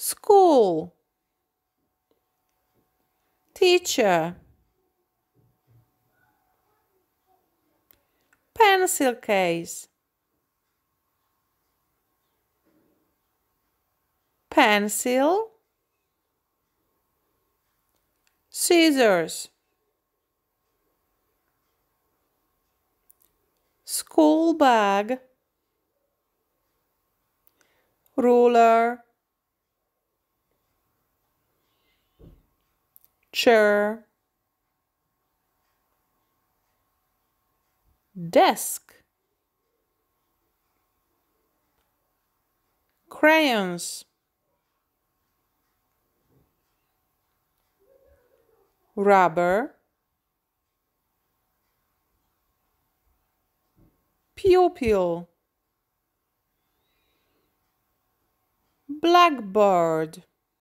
school. Teacher. Pencil case. Pencil. Scissors. School bag. Ruler chair desk. Crayons. Rubber. Pupil blackboard